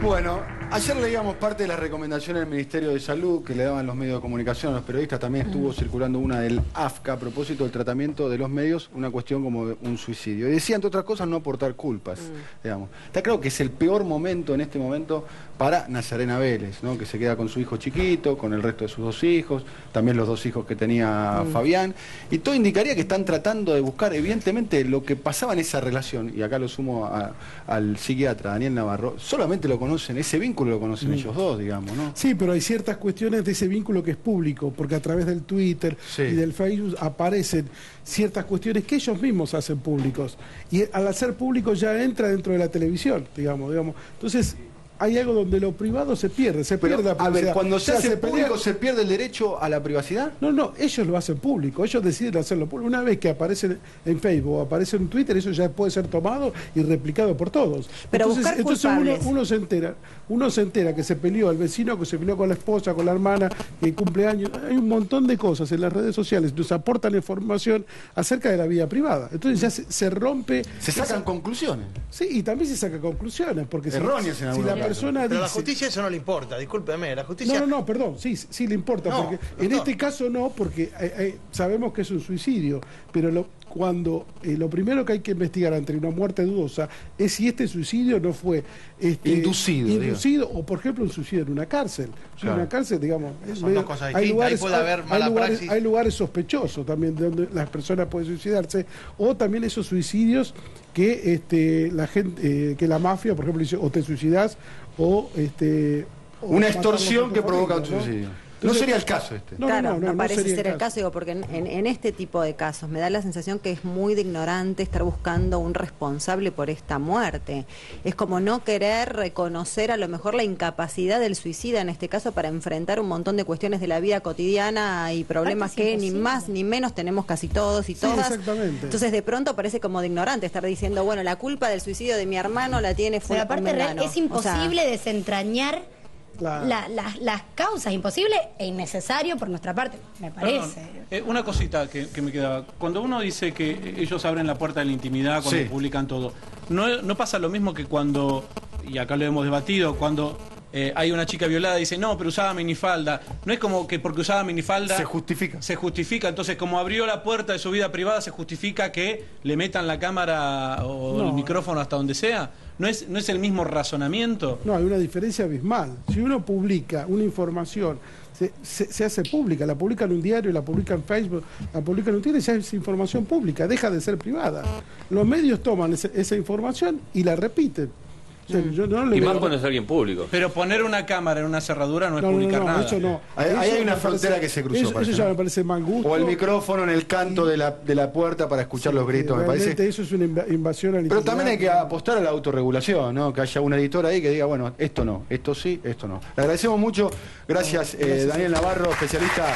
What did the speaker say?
Bueno, ayer leíamos parte de las recomendaciones del Ministerio de Salud que le daban los medios de comunicación a los periodistas. También estuvo circulando una del AFCA a propósito del tratamiento de los medios, una cuestión como de un suicidio. Y decía, entre otras cosas, no aportar culpas, digamos. Está claro que es el peor momento en este momento para Nazarena Vélez, ¿no? que se queda con su hijo chiquito, con el resto de sus dos hijos, también los dos hijos que tenía Fabián. Y todo indicaría que están tratando de buscar, evidentemente, lo que pasaba en esa relación, y acá lo sumo a- al psiquiatra Daniel Navarro, solamente lo conocen, ese vínculo lo conocen ellos dos, digamos, ¿no? Sí, pero hay ciertas cuestiones de ese vínculo que es público, porque a través del Twitter Sí. y del Facebook aparecen ciertas cuestiones que ellos mismos hacen públicos. Y al hacer público ya entra dentro de la televisión, digamos, digamos. Entonces, hay algo donde lo privado se pierde, se Pero, pierde la a ver, privacidad. cuando se hace público, ¿se pierde el derecho a la privacidad? No, no, ellos lo hacen público, ellos deciden hacerlo público. Una vez que aparecen en Facebook o aparece en Twitter, eso ya puede ser tomado y replicado por todos. Pero entonces, buscar entonces uno, se entera, uno se entera que se peleó el vecino, que se peleó con la esposa, con la hermana, que cumpleaños. Hay un montón de cosas en las redes sociales, nos aportan información acerca de la vida privada. Entonces ya se, se rompe. Se sacan conclusiones. Sí, y también se sacan conclusiones, porque si- Erróneas en si, algunos la. Persona Pero a la justicia eso no le importa, discúlpeme, la justicia... no, no, no, perdón, sí, sí le importa, No, porque en este caso no, porque eh, eh, sabemos que es un suicidio, pero lo- cuando eh, lo primero que hay que investigar ante una muerte dudosa es si este suicidio no fue este, Inducido, inducido o por ejemplo un suicidio en una cárcel. Claro. Una cárcel, digamos, Son dos cosas distintas, ahí puede haber hay mala lugares, hay lugares sospechosos también de donde las personas pueden suicidarse, o también esos suicidios que este, la gente, eh, que la mafia, por ejemplo, dice o te suicidas o este o Una extorsión que provoca un familia, ¿no? sería el caso este. No, claro, no, no, no, no parece sería ser el caso. caso, digo, porque en, en- en este tipo de casos me da la sensación que es muy de ignorante estar buscando un responsable por esta muerte. Es como no querer reconocer a lo mejor la incapacidad del suicida en este caso para enfrentar un montón de cuestiones de la vida cotidiana y problemas Aparte que ni más ni menos tenemos casi todos y Sí, todas. exactamente. Entonces de pronto parece como de ignorante estar diciendo, bueno, la culpa del suicidio de mi hermano la tiene Pero fuera aparte real, es imposible desentrañar Claro. la- la- las causas, imposible e innecesario por nuestra parte, me Perdón, parece. eh, una cosita que, que me quedaba. Cuando uno dice que ellos abren la puerta de la intimidad, cuando Sí. publican todo, ¿no, ¿no pasa lo mismo que cuando, y acá lo hemos debatido, cuando eh, hay una chica violada y dice, no, pero usaba minifalda? No es como que porque usaba minifalda... Se justifica. Se justifica. Entonces, como abrió la puerta de su vida privada, se justifica que le metan la cámara o No. el micrófono hasta donde sea. ¿No es, ¿No es el mismo razonamiento? No, hay una diferencia abismal. Si uno publica una información, se, se- se hace pública, la publica en un diario, la publica en Facebook, la publica en un Twitter, ya es información pública, deja de ser privada. Los medios toman ese- esa información y la repiten. O sea, yo no le Y más cuando es alguien público. Pero poner una cámara en una cerradura no es No, no, publicar no, nada. eso no. Ahí- Eso hay una frontera que se cruzó, Eso, ya ¿no? me parece mal gusto. O el micrófono en el canto de la, de la puerta para escuchar los gritos, me parece. eso es una inva- invasión a la Pero también hay que apostar a la autorregulación, ¿no? Que haya un editor ahí que diga, bueno, esto no, esto sí, esto no. Le agradecemos mucho. Gracias, eh, Daniel Navarro, especialista